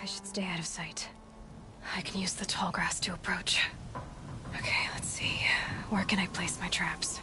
I should stay out of sight. I can use the tall grass to approach. Okay, let's see. Where can I place my traps?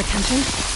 the country?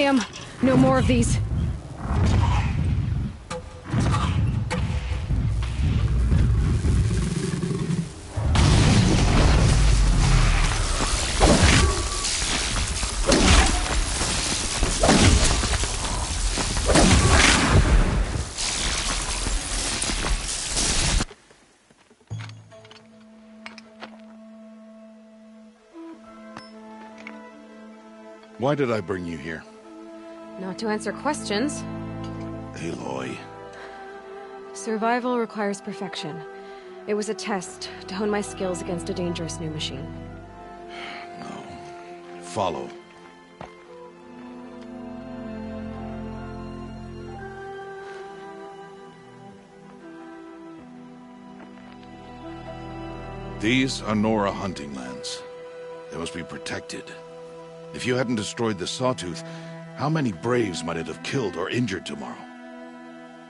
scam. No more of these. Why did I bring you here? Not to answer questions. Aloy. Survival requires perfection. It was a test to hone my skills against a dangerous new machine. No. Follow. These are Nora hunting lands. They must be protected. If you hadn't destroyed the Sawtooth, how many Braves might it have killed or injured tomorrow?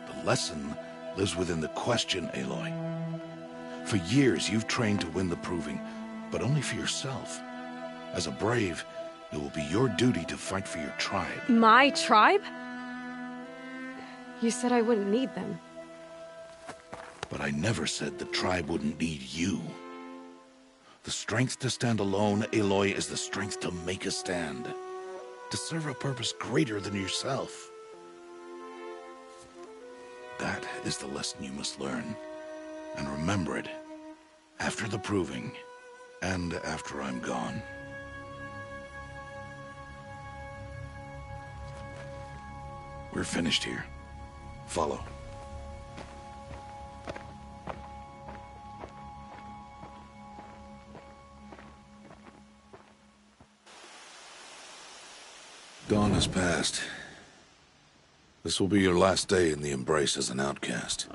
The lesson lives within the question, Aloy. For years, you've trained to win the Proving, but only for yourself. As a Brave, it will be your duty to fight for your tribe. My tribe? You said I wouldn't need them. But I never said the tribe wouldn't need you. The strength to stand alone, Aloy, is the strength to make a stand. To serve a purpose greater than yourself. That is the lesson you must learn. And remember it. After the proving. And after I'm gone. We're finished here. Follow. Dawn has passed. This will be your last day in the Embrace as an outcast.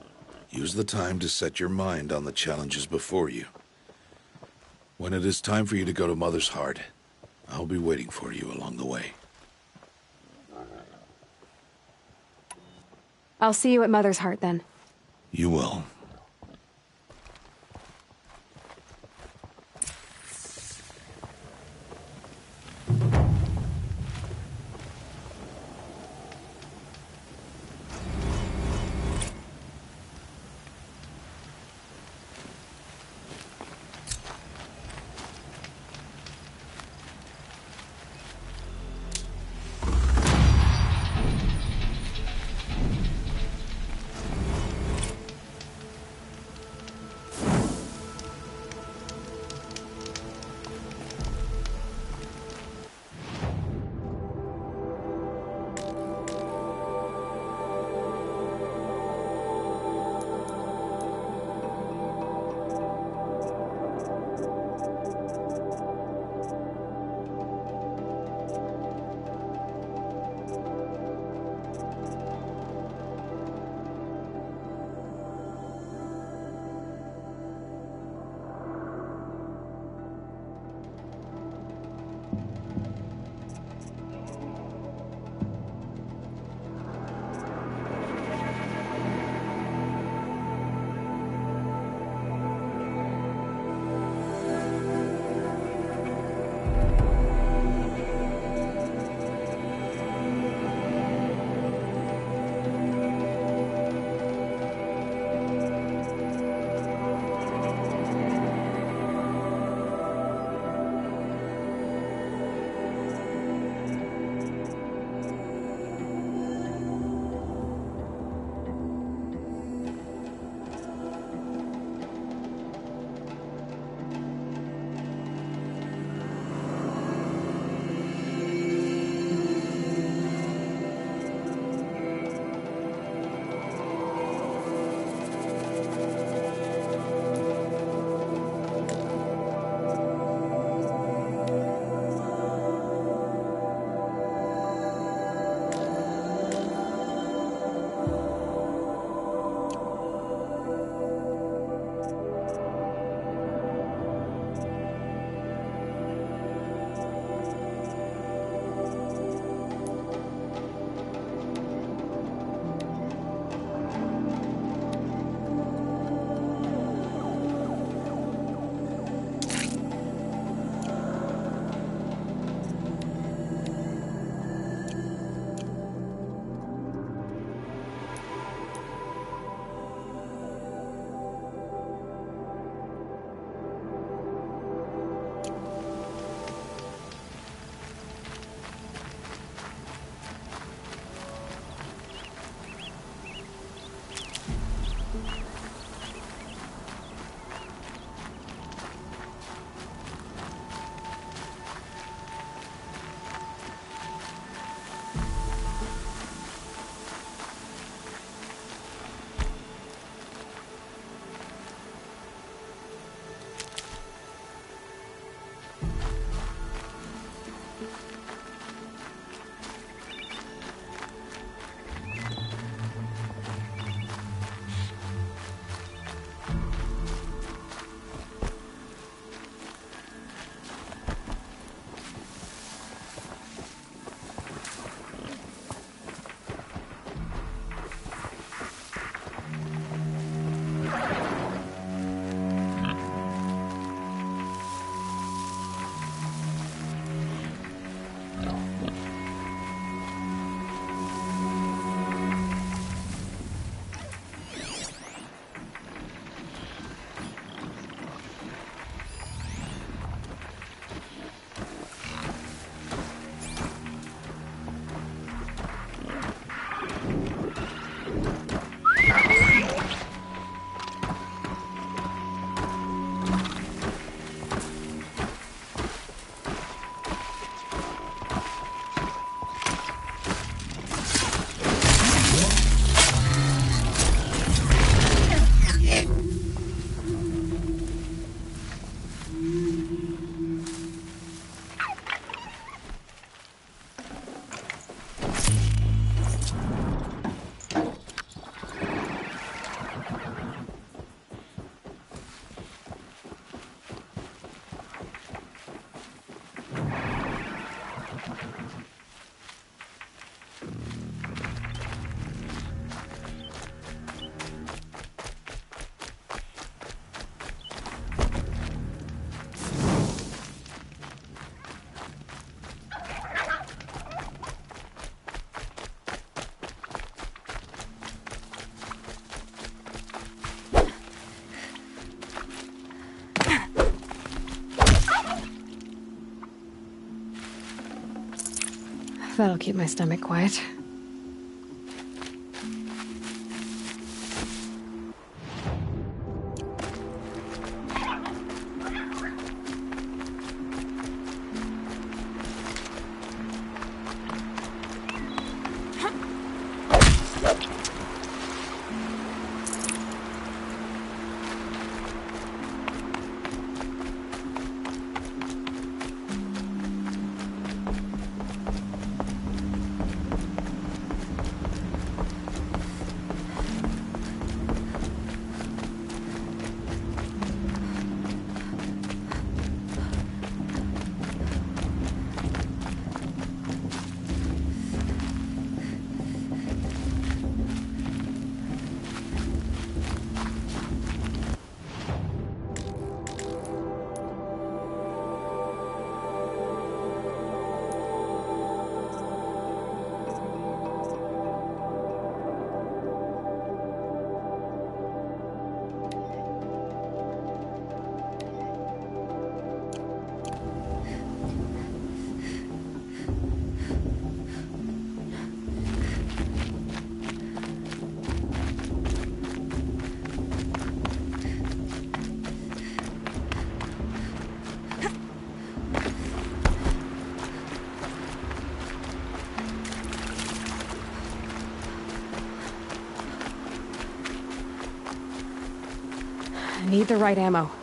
Use the time to set your mind on the challenges before you. When it is time for you to go to Mother's Heart, I'll be waiting for you along the way. I'll see you at Mother's Heart then. You will. That'll keep my stomach quiet. Need the right ammo.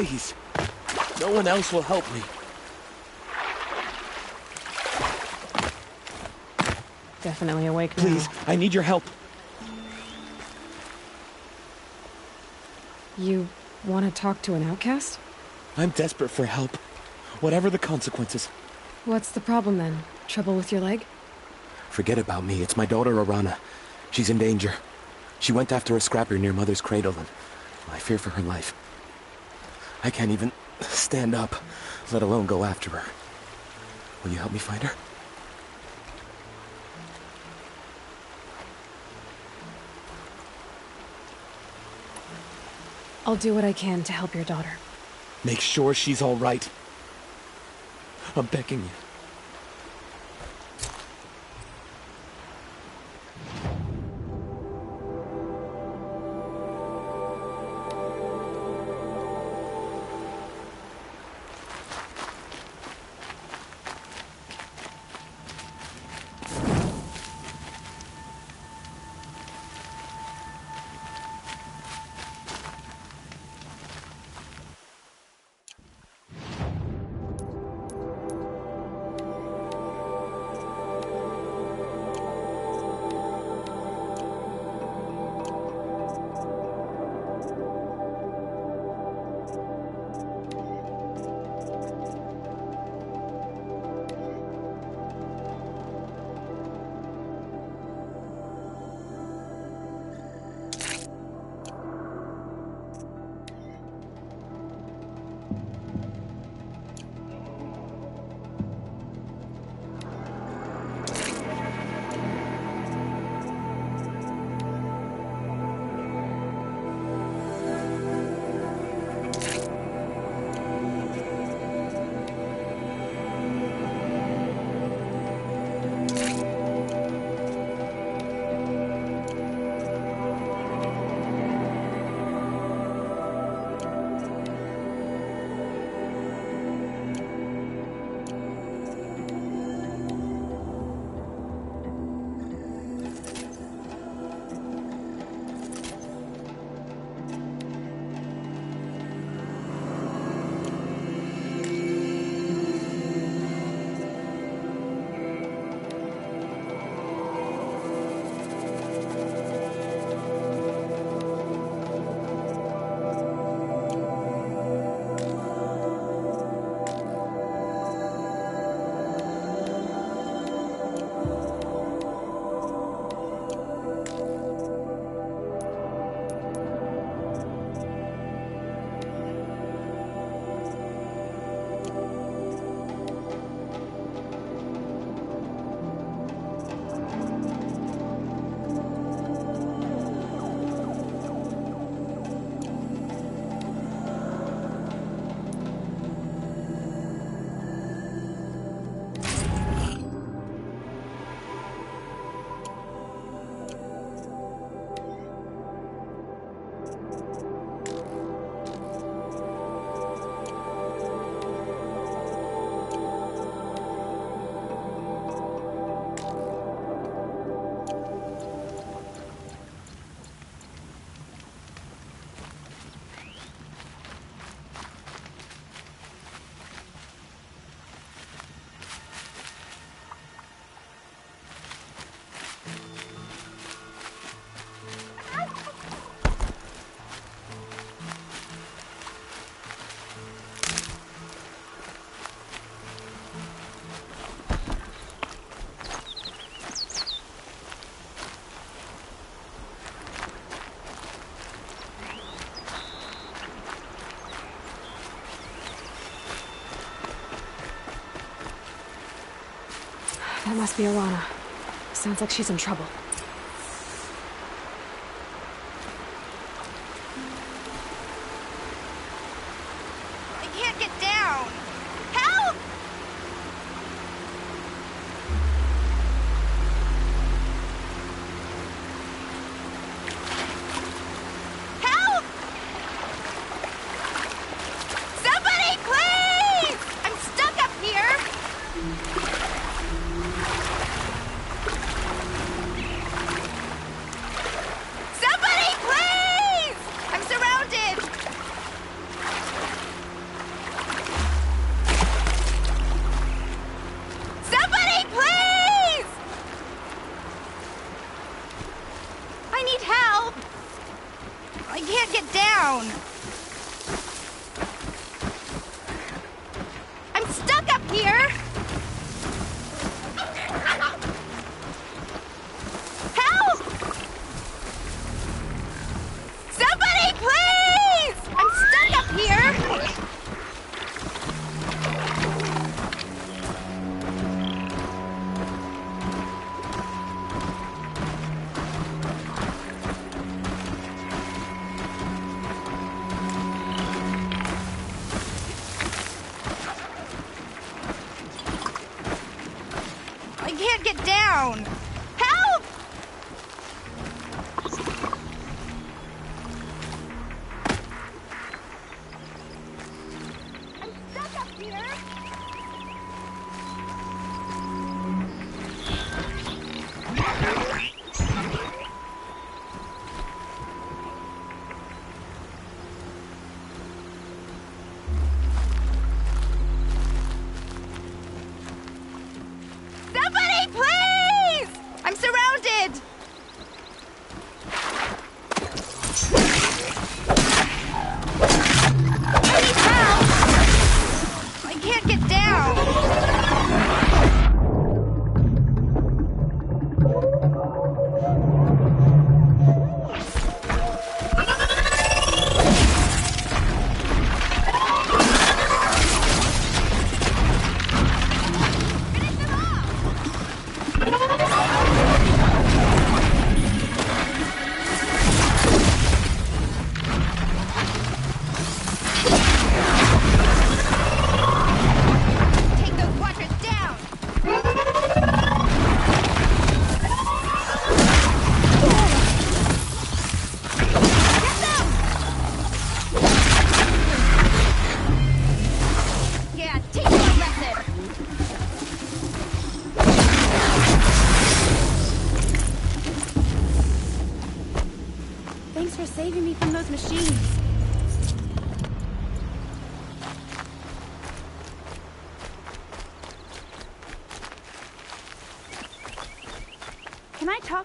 Please. No one else will help me. Definitely awake now. Please, I need your help. You want to talk to an outcast? I'm desperate for help. Whatever the consequences. What's the problem then? Trouble with your leg? Forget about me. It's my daughter, Arana. She's in danger. She went after a scrapper near Mother's cradle, and I fear for her life. I can't even stand up, let alone go after her. Will you help me find her? I'll do what I can to help your daughter. Make sure she's all right. I'm begging you. Must be Arana. Sounds like she's in trouble.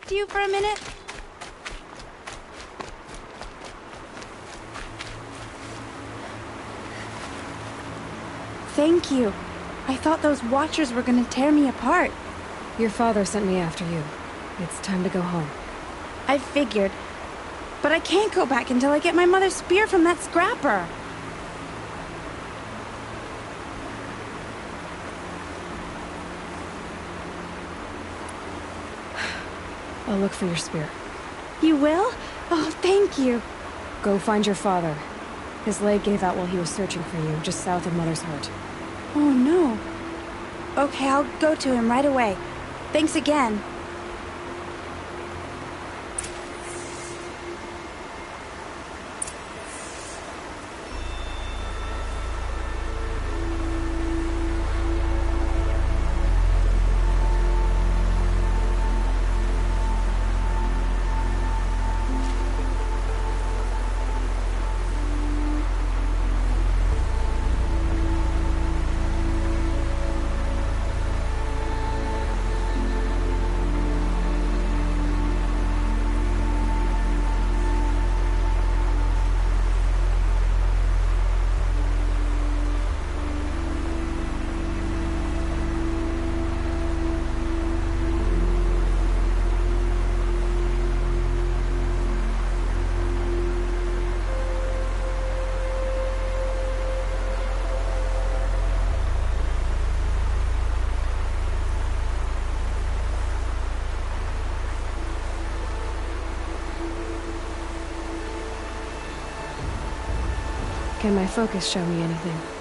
Talk to you for a minute? Thank you. I thought those watchers were gonna tear me apart. Your father sent me after you. It's time to go home. I figured. But I can't go back until I get my mother's spear from that scrapper. I'll look for your spear. You will? Oh, thank you. Go find your father. His leg gave out while he was searching for you, just south of Mother's Heart. Oh, no. Okay, I'll go to him right away. Thanks again. Can my focus show me anything?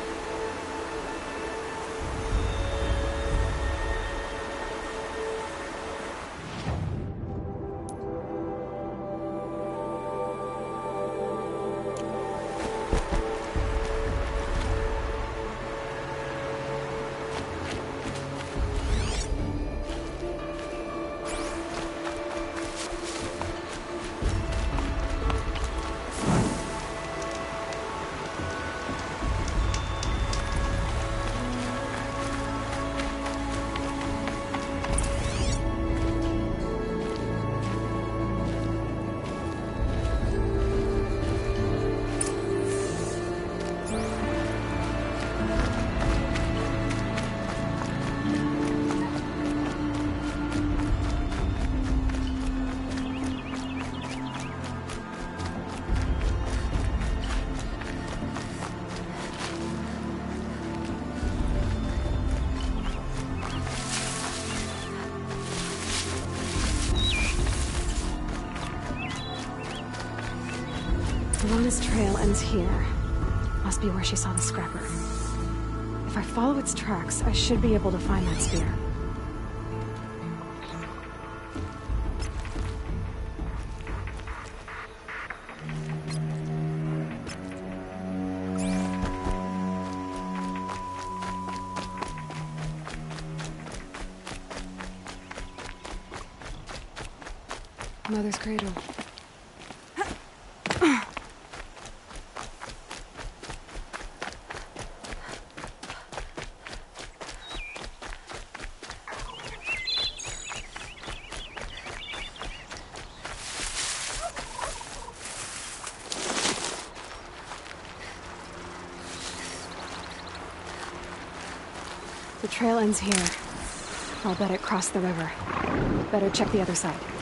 Arana's trail ends here. Must be where she saw the scrapper. If I follow its tracks, I should be able to find that spear. Trail ends here. I'll bet it crossed the river. Better check the other side.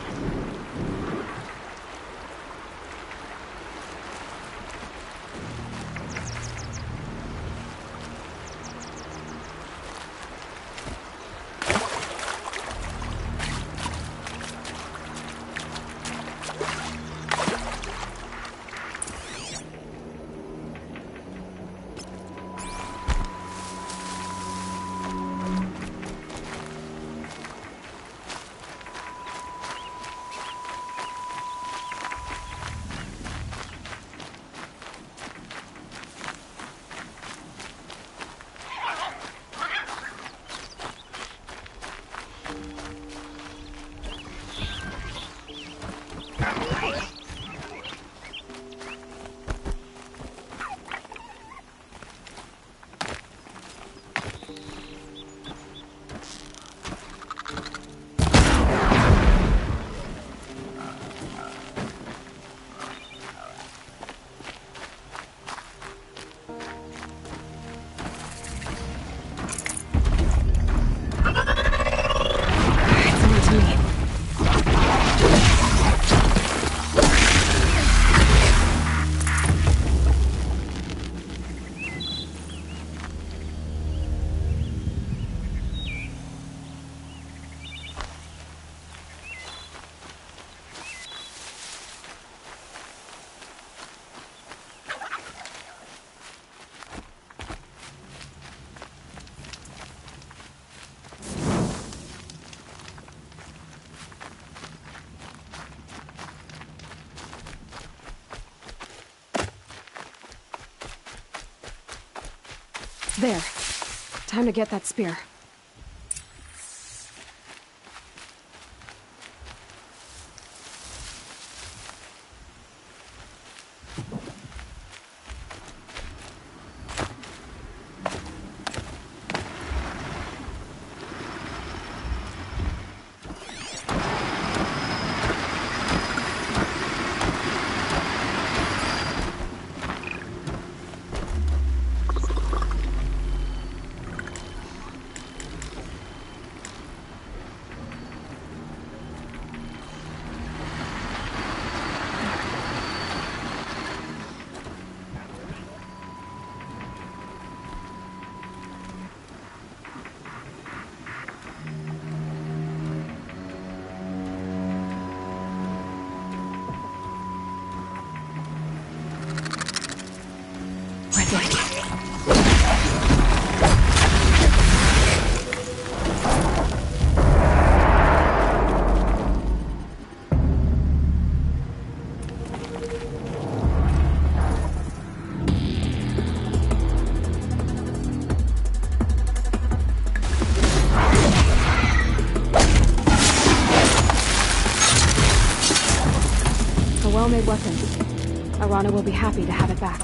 Time to get that spear. Arana will be happy to have it back.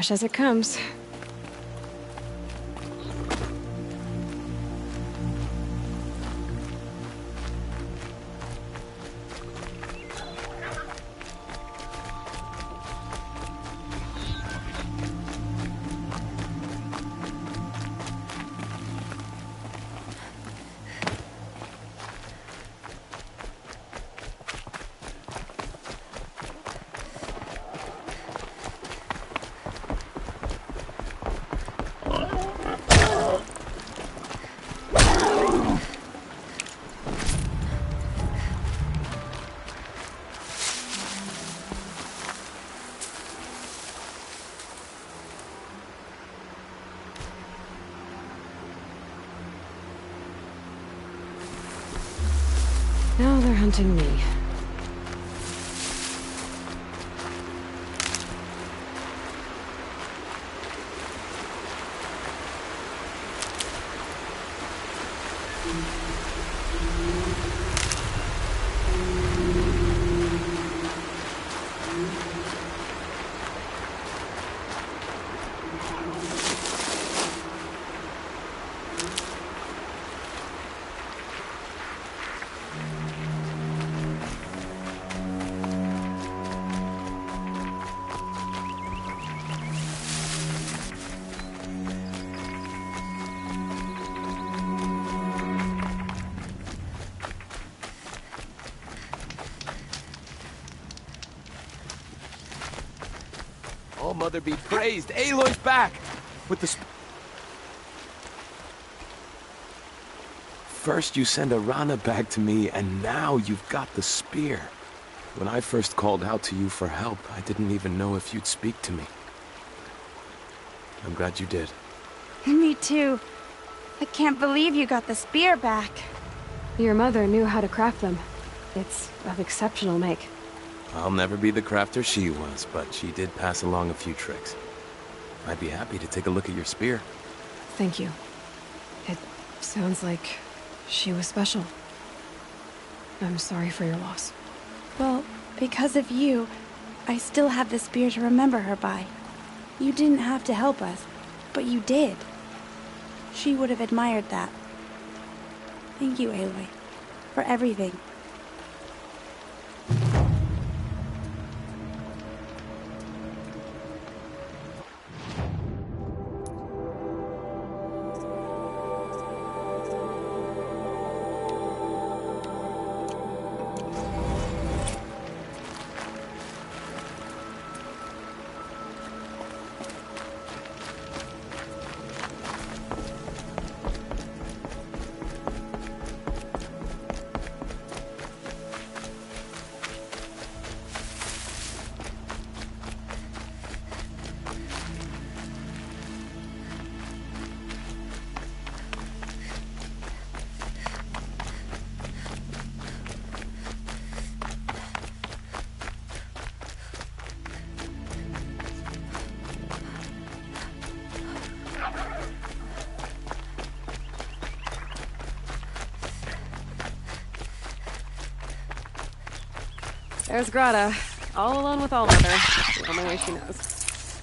Fresh as it comes. Hunting me. Mother be praised. Aloy's back! With the... Sp First you send Arana back to me, and now you've got the spear. When I first called out to you for help, I didn't even know if you'd speak to me. I'm glad you did. Me too. I can't believe you got the spear back. Your mother knew how to craft them. It's of exceptional make. I'll never be the crafter she was, but she did pass along a few tricks. I'd be happy to take a look at your spear. Thank you. It sounds like she was special. I'm sorry for your loss. Well, because of you, I still have the spear to remember her by. You didn't have to help us, but you did. She would have admired that. Thank you, Aloy, for everything. There's Grata, all alone with All Mother, the only way she knows.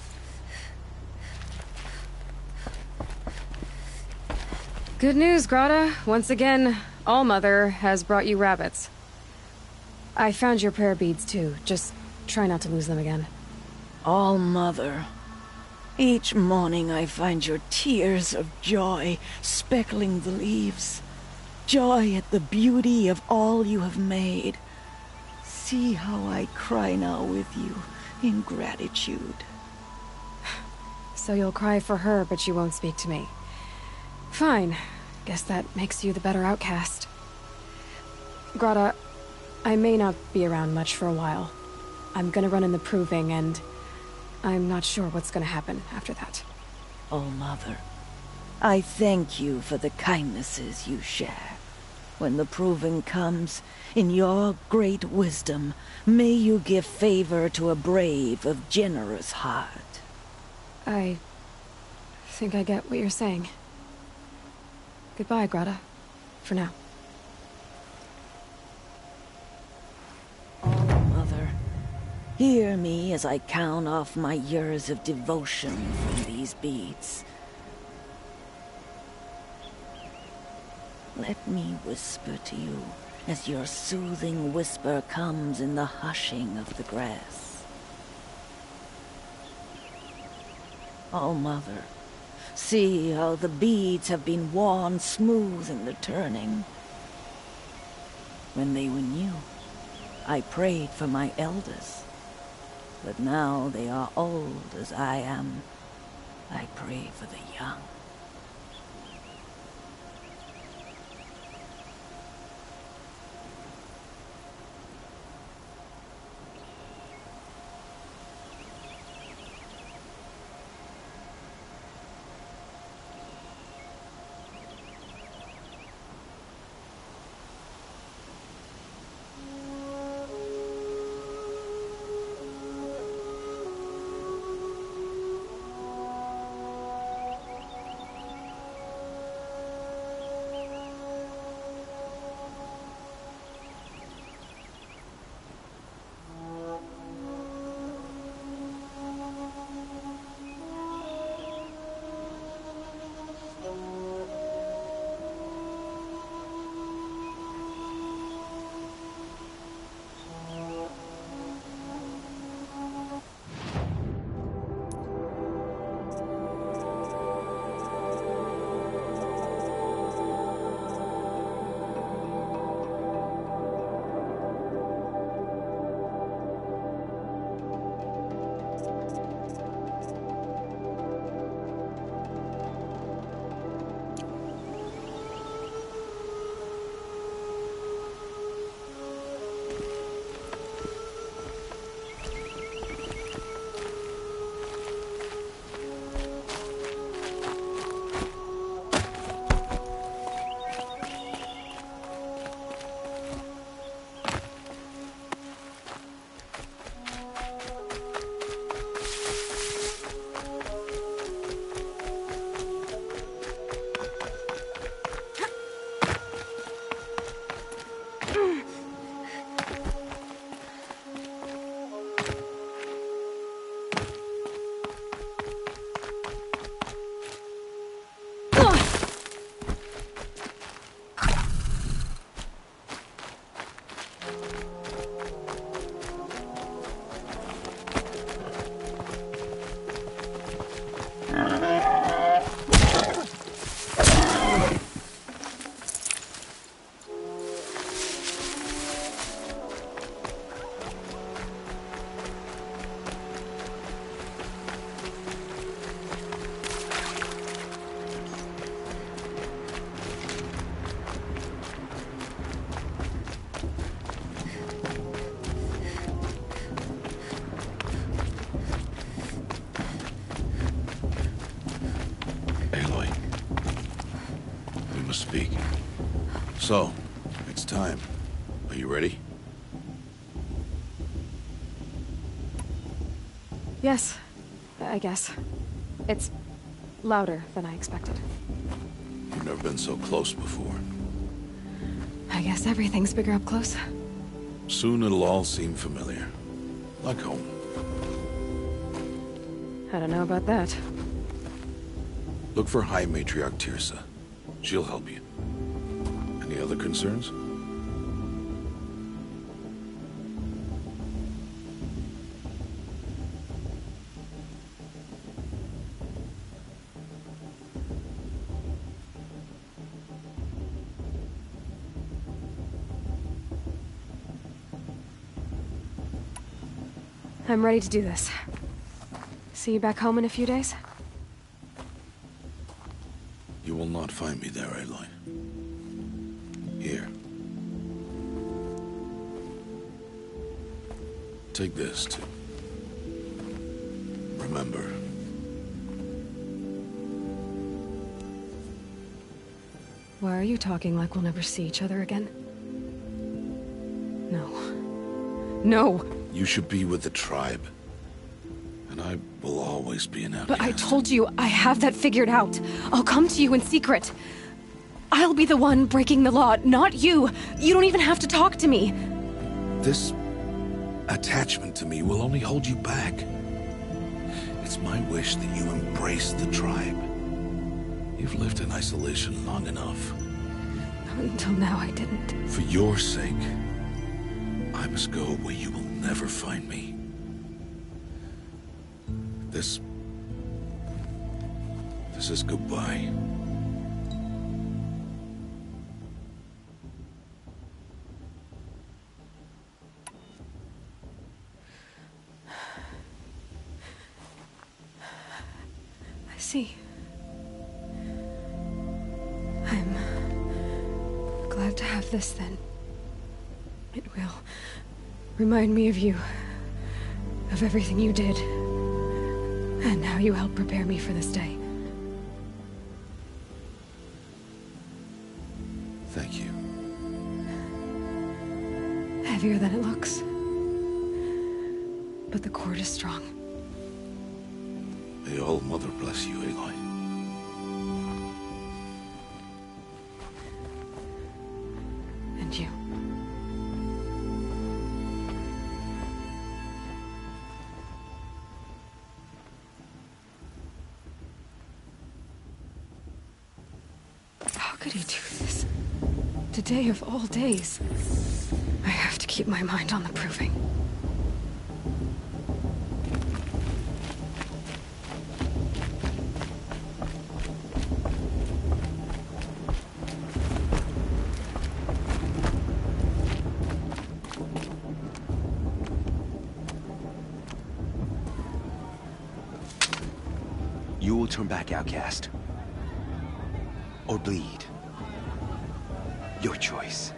Good news, Grata. Once again, All Mother has brought you rabbits. I found your prayer beads too. Just try not to lose them again. All Mother. Each morning I find your tears of joy speckling the leaves. Joy at the beauty of all you have made. See how I cry now with you in gratitude. So you'll cry for her, but you won't speak to me. Fine. Guess that makes you the better outcast. Grata, I may not be around much for a while. I'm gonna run in the proving, and I'm not sure what's gonna happen after that. Oh, Mother, I thank you for the kindnesses you share. When the proving comes, in your great wisdom, may you give favor to a brave of generous heart. I think I get what you're saying. Goodbye, Grata. For now. Oh, Mother, hear me as I count off my years of devotion from these beads. Let me whisper to you as your soothing whisper comes in the hushing of the grass. Oh, Mother, see how the beads have been worn smooth in the turning. When they were new, I prayed for my elders. But now they are old as I am. I pray for the young. I guess. It's louder than I expected. You've never been so close before. I guess everything's bigger up close. Soon it'll all seem familiar. Like home. I don't know about that. Look for High Matriarch Teersa. She'll help you. Any other concerns? I'm ready to do this. See you back home in a few days? You will not find me there, Aloy. Here. Take this, too. Remember. Why are you talking like we'll never see each other again? No. No! You should be with the tribe. And I will always be an outcast. But I told you, I have that figured out. I'll come to you in secret. I'll be the one breaking the law, not you. You don't even have to talk to me. This attachment to me will only hold you back. It's my wish that you embrace the tribe. You've lived in isolation long enough. Until now, I didn't. For your sake, I must go where you will never find me. This... This is goodbye. Remind me of you, of everything you did, and how you helped prepare me for this day. Today of all days. I have to keep my mind on the proving. You will turn back, outcast. Or bleed. Your choice.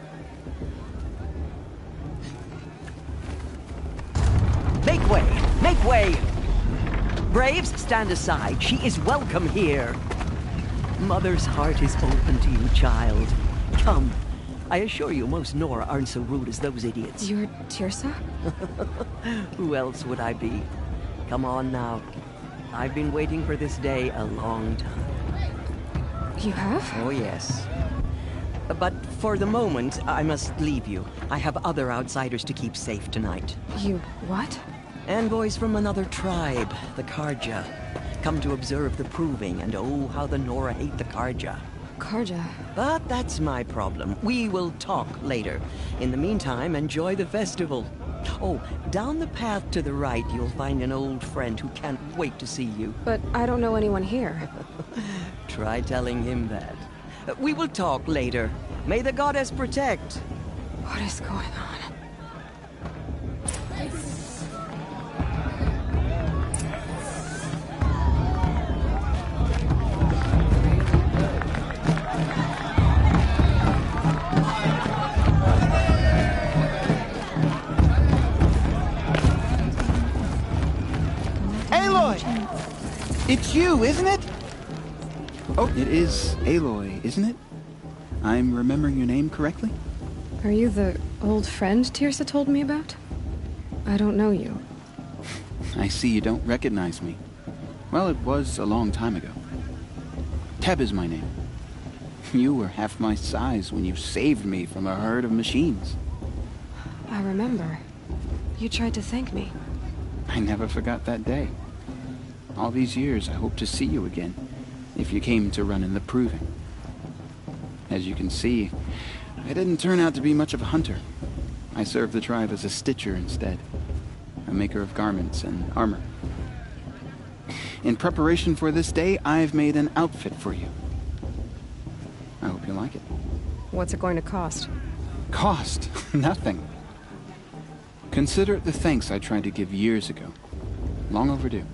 Make way! Make way! Braves, stand aside. She is welcome here. Mother's heart is open to you, child. Come. I assure you, most Nora aren't so rude as those idiots. You're Teersa? Who else would I be? Come on now. I've been waiting for this day a long time. You have? Oh, yes. But for the moment, I must leave you. I have other outsiders to keep safe tonight. You what? Envoys from another tribe, the Carja. Come to observe the proving, and oh, how the Nora hate the Carja. Carja. But that's my problem. We will talk later. In the meantime, enjoy the festival. Oh, down the path to the right, you'll find an old friend who can't wait to see you. But I don't know anyone here. Try telling him that. We will talk later. May the goddess protect. What is going on? Aloy! It's you, isn't it? Oh, it is Aloy, isn't it? I'm remembering your name correctly? Are you the old friend Teersa told me about? I don't know you. I see you don't recognize me. Well, it was a long time ago. Teb is my name. You were half my size when you saved me from a herd of machines. I remember. You tried to thank me. I never forgot that day. All these years, I hope to see you again, if you came to run in the Proving. As you can see, I didn't turn out to be much of a hunter. I served the tribe as a stitcher instead, a maker of garments and armor. In preparation for this day, I've made an outfit for you. I hope you like it. What's it going to cost? Cost? Nothing. Consider it the thanks I tried to give years ago. Long overdue.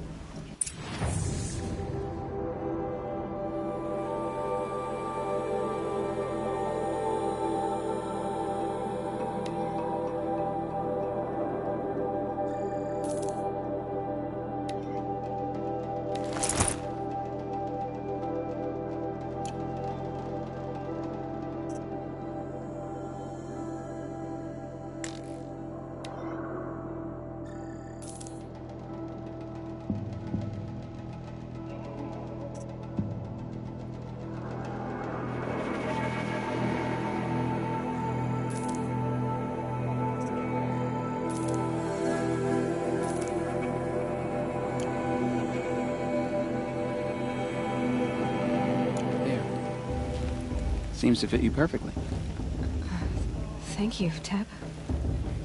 Seems to fit you perfectly. Thank you, Teb.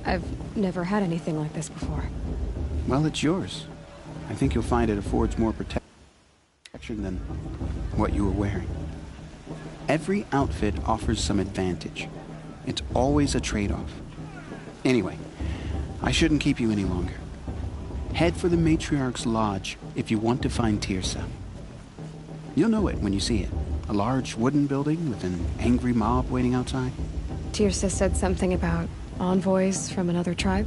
I've never had anything like this before. Well, it's yours. I think you'll find it affords more protection than what you were wearing. Every outfit offers some advantage. It's always a trade-off. Anyway, I shouldn't keep you any longer. Head for the Matriarch's Lodge if you want to find Teersa. You'll know it when you see it. A large wooden building with an angry mob waiting outside. Teersa said something about envoys from another tribe?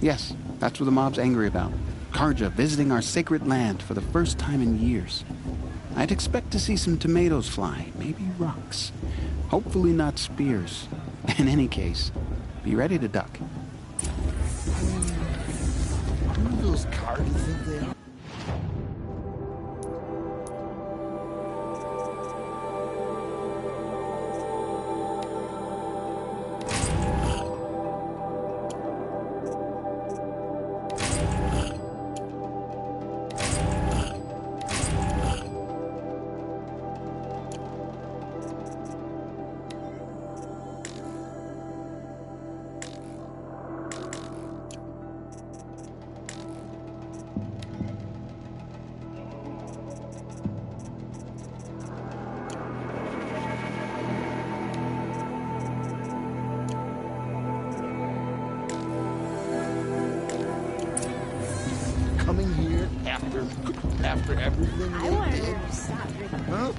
Yes, that's what the mob's angry about. Carja visiting our sacred land for the first time in years. I'd expect to see some tomatoes fly, maybe rocks. Hopefully not spears. In any case, be ready to duck. After after everything I they wanted did? her to stop drinking. Huh?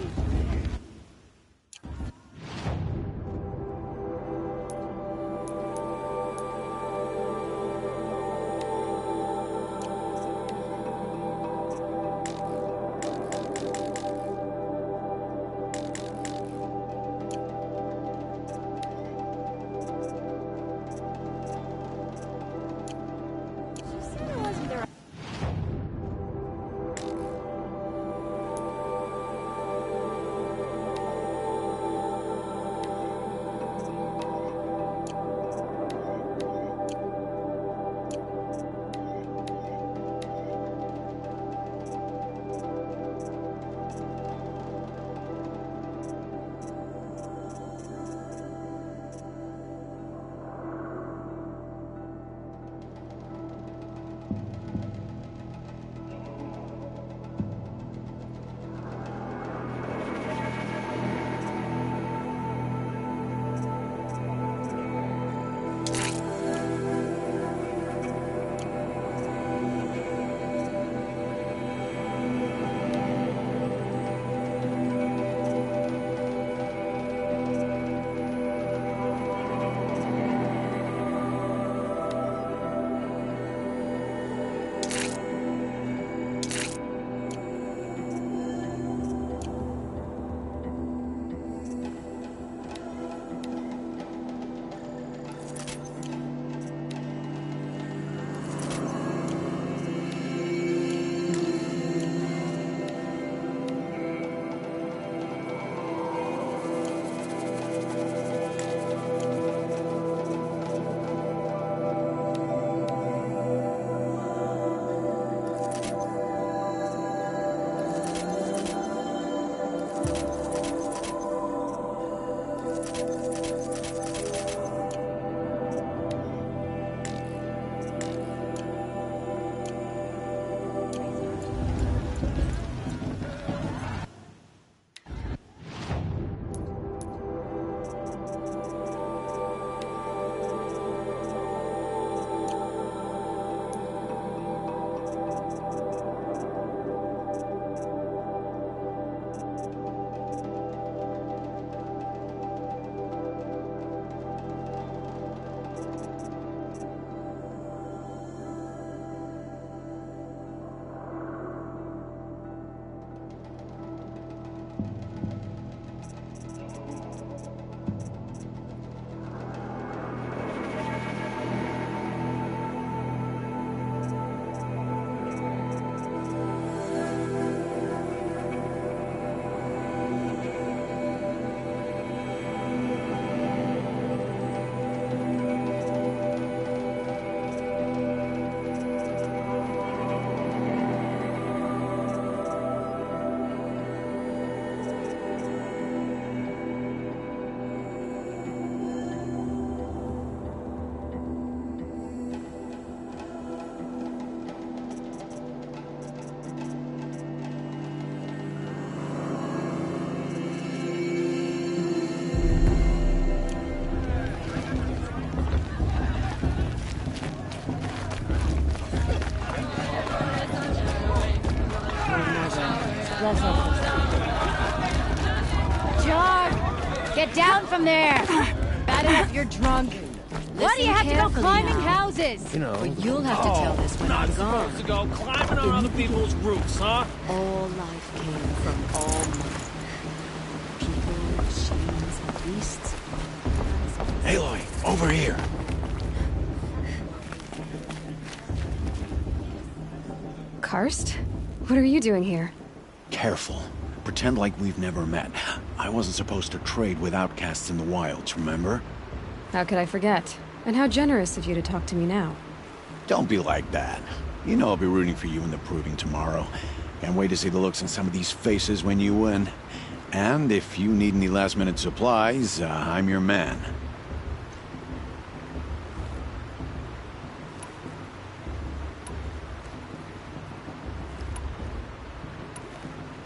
From there! Bad enough you're drunk. Why do you have to go climbing houses? You know. But you'll have to tell this when I'm gone. to go climbing on other people's roofs, huh? All life came from all mother. People, machines, and beasts. Aloy, over here. Karst? What are you doing here? Careful. Pretend like we've never met. I wasn't supposed to trade with outcasts in the wilds, remember? How could I forget? And how generous of you to talk to me now. Don't be like that. You know I'll be rooting for you in the proving tomorrow. Can't wait to see the looks on some of these faces when you win. And if you need any last-minute supplies, uh, I'm your man.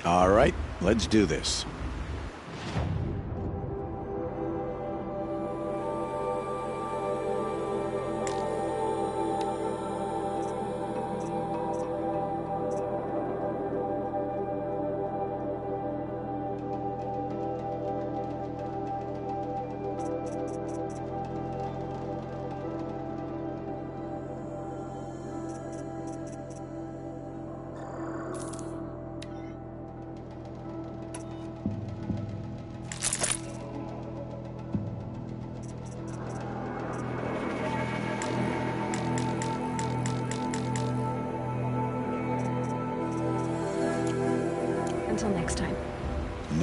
All right, let's do this.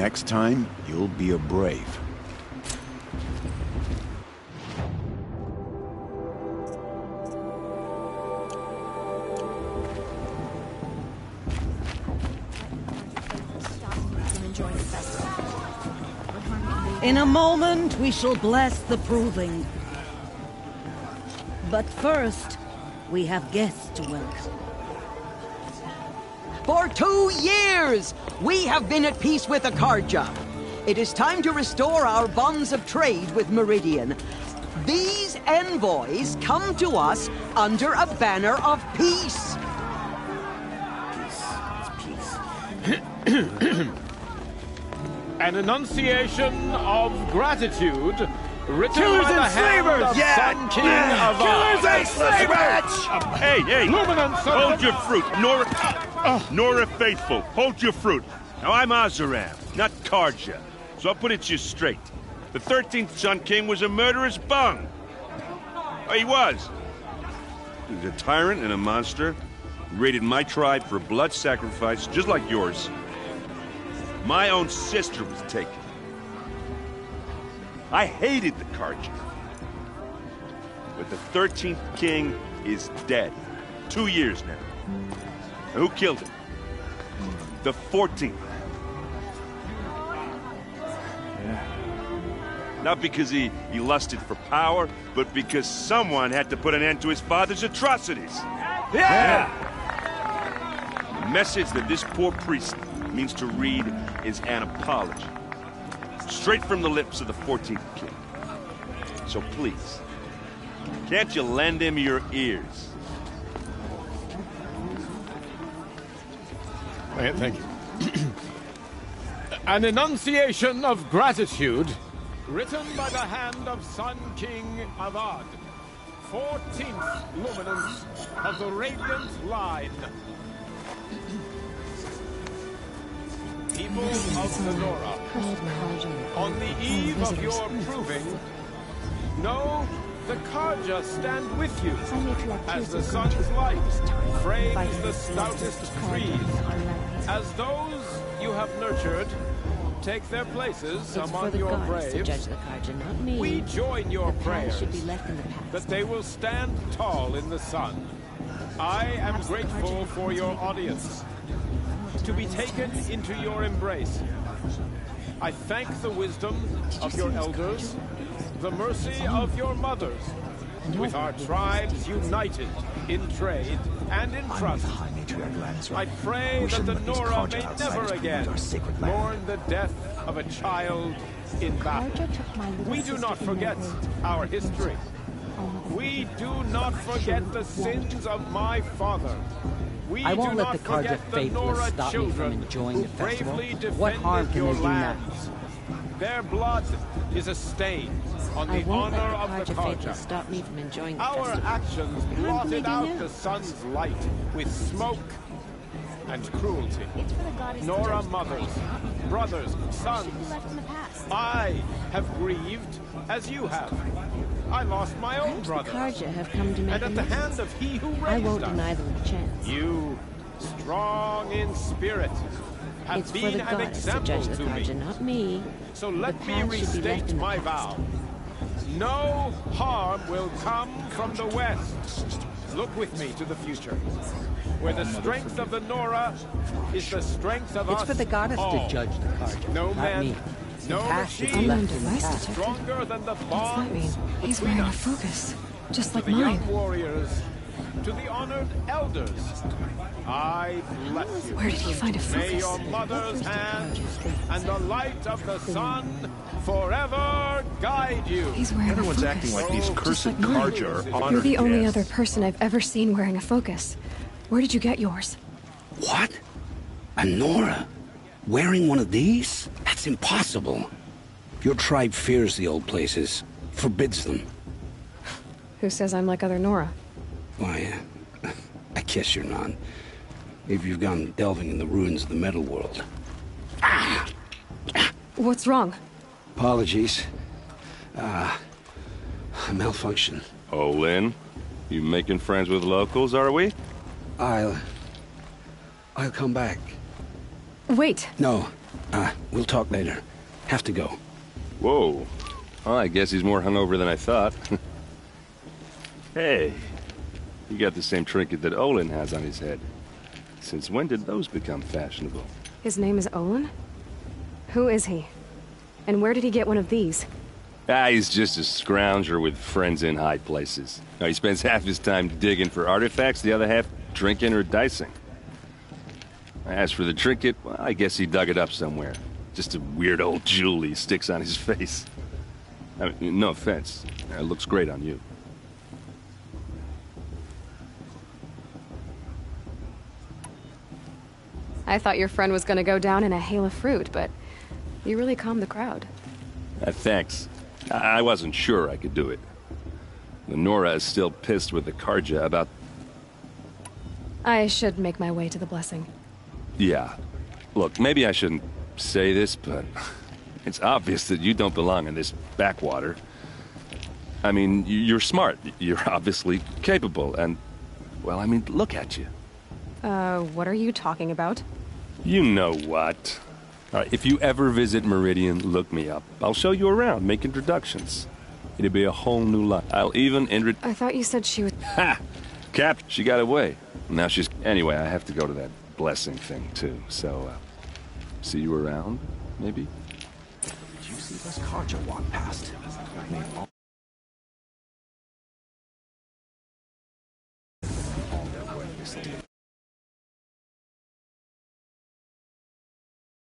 Next time, you'll be a brave. In a moment, we shall bless the proving. But first, we have guests to welcome. For two years, we have been at peace with Akarja. It is time to restore our bonds of trade with Meridian. These envoys come to us under a banner of peace. peace peace An enunciation of gratitude written Killers by the and hand slavers! of Yeah! Sun King Yeah! of Killers Ar. and slavers! Hey, hey! Luminance Hold your fruit, Nora. Oh. Nora Faithful, hold your fruit. Now I'm Oseram, not Carja, so I'll put it to you straight. The 13th Sun King was a murderous bung. Oh, he was. He was a tyrant and a monster. He raided my tribe for blood sacrifice, just like yours. My own sister was taken. I hated the Carja. But the 13th king is dead. Two years now. Who killed him? The 14th. Not because he, he lusted for power, but because someone had to put an end to his father's atrocities. Yeah! The message that this poor priest means to read is an apology. Straight from the lips of the 14th king. So please, can't you lend him your ears? Thank thank you. An enunciation of gratitude written by the hand of Sun King Avad, 14th luminance of the Radiant Line. People of the on the eve of your proving, know the Carja stand with you as the sun's light frames the stoutest trees. As those you have nurtured take their places It's among your to braves, judge the Carja, not me. we join your the prayers should be left in the past. that they will stand tall in the sun. I am grateful for your audience, to be taken into your embrace. I thank the wisdom of your elders, the mercy of your mothers, with our tribes united in trade and in trust. I pray that the Nora may never again mourn the death of a child in battle. We do not forget our history. We do not forget the sins of my father. We I won't do let not the Carja forget the faithless stop me from enjoying the festival. What harm can your they do now? Lands. Their blood is a stain on the honor of the the Carja faithful Carja. stop me from enjoying the Our festival. actions How can they blotted out now? the sun's light with smoke and cruelty. Nora mothers, brothers, sons. I have grieved as you have. I lost my own brother. the Carja have come to make And at the amends. hand of he who raised I won't deny them a chance. You, strong in spirit, have It's for been the an goddess to example judge the to me. Not me. So let The me should be left restate in my past. vow. No harm will come from the west. Look with me to the future, where the strength of the Nora is the strength of It's us for the goddess all. to judge the Carja, No not man, me. no past is machine, left Unknown in the device past. detected. stronger than the What's bond that mean? He's between wearing a us. focus, just To like the mine. young warriors, to the honored elders, I bless you. Where did he find a May focus? your mother's hand and the light of the sun forever guide you. He's wearing Everyone's a acting focus. like these cursed like mine. Carja are You're the only guests. other person I've ever seen wearing a focus. Where did you get yours? What? A Nora? Wearing one of these? That's impossible. Your tribe fears the old places, forbids them. Who says I'm like other Nora? Why, uh, I guess you're not. If you've gone delving in the ruins of the metal world. What's wrong? Apologies. Ah, a malfunction. Oh, Lynn, you making friends with locals, are we? I'll... I'll come back. Wait. No, uh, we'll talk later. Have to go. Whoa. Well, I guess he's more hungover than I thought. hey, you got the same trinket that Olin has on his head. Since when did those become fashionable? His name is Olin? Who is he? And where did he get one of these? Ah, he's just a scrounger with friends in high places. Now, he spends half his time digging for artifacts, the other half drinking or dicing. As for the trinket, well, I guess he dug it up somewhere. Just a weird old jewel he sticks on his face. I mean, no offense. It looks great on you. I thought your friend was gonna go down in a hail of fruit, but you really calmed the crowd. Uh, thanks. I-, I wasn't sure I could do it. Lenora is still pissed with the Carja about... I should make my way to the blessing. Yeah. Look, maybe I shouldn't say this, but it's obvious that you don't belong in this backwater. I mean, you're smart. You're obviously capable, and... Well, I mean, look at you. Uh, what are you talking about? You know what. All right, if you ever visit Meridian, look me up. I'll show you around, make introductions. It'll be a whole new life. I'll even intro... I thought you said she was. Ha! Cap, she got away. Now she's... Anyway, I have to go to that blessing thing, too. So, uh, see you around, maybe? Did you see those Carja walk past? Made all